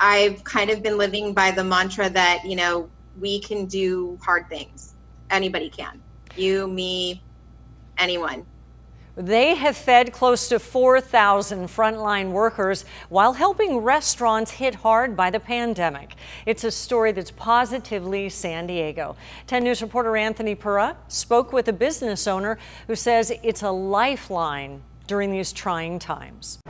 I've kind of been living by the mantra that, you know, we can do hard things. Anybody can. You, me, anyone. They have fed close to 4,000 frontline workers while helping restaurants hit hard by the pandemic. It's a story that's positively San Diego. 10 News reporter Anthony Pura spoke with a business owner who says it's a lifeline during these trying times.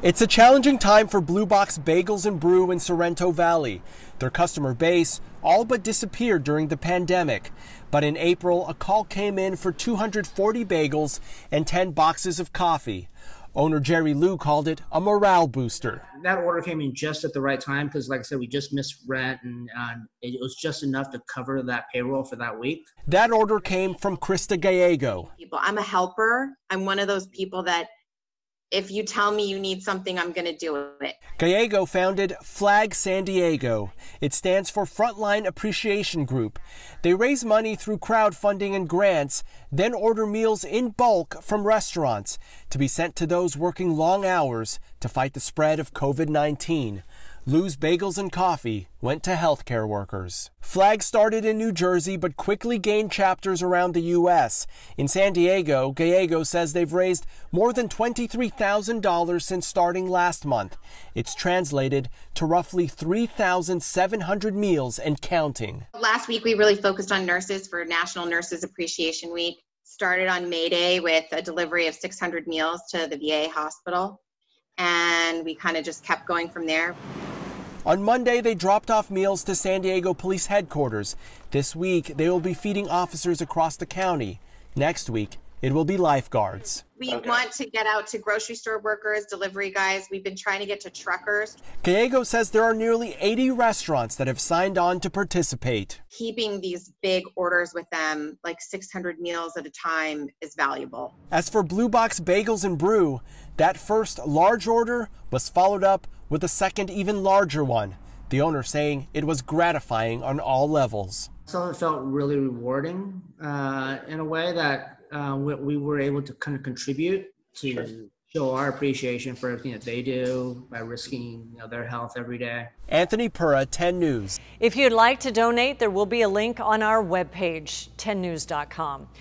It's a challenging time for Blue Box Bagels and Brew in Sorrento Valley. Their customer base all but disappeared during the pandemic. But in April, a call came in for 240 bagels and 10 boxes of coffee. Owner Jerry Liu called it a morale booster. That order came in just at the right time because, like I said, we just missed rent and uh, it was just enough to cover that payroll for that week. That order came from Krista Gallego. People, I'm a helper. I'm one of those people that if you tell me you need something, I'm going to do it. Gallego founded Flag San Diego. It stands for Frontline Appreciation Group. They raise money through crowdfunding and grants, then order meals in bulk from restaurants to be sent to those working long hours to fight the spread of COVID 19. Lou's Bagels and Coffee went to healthcare workers. Flag started in New Jersey but quickly gained chapters around the U.S. In San Diego, Gallego says they've raised more than $23,000 since starting last month. It's translated to roughly 3,700 meals and counting. Last week, we really focused on nurses for National Nurses Appreciation Week. Started on May Day with a delivery of 600 meals to the VA hospital. And we kind of just kept going from there. On Monday, they dropped off meals to San Diego Police Headquarters. This week, they will be feeding officers across the county. Next week, it will be lifeguards. We okay. want to get out to grocery store workers, delivery guys. We've been trying to get to truckers. Gallego says there are nearly 80 restaurants that have signed on to participate. Keeping these big orders with them, like 600 meals at a time, is valuable. As for Blue Box Bagels and Brew, that first large order was followed up with a second, even larger one. The owner saying it was gratifying on all levels. So it felt really rewarding uh, in a way that uh, we, we, were able to kind of contribute to sure. show our appreciation for everything that they do by risking you know, their health every day. Anthony Pura, 10 News. If you'd like to donate, there will be a link on our webpage, 10news.com.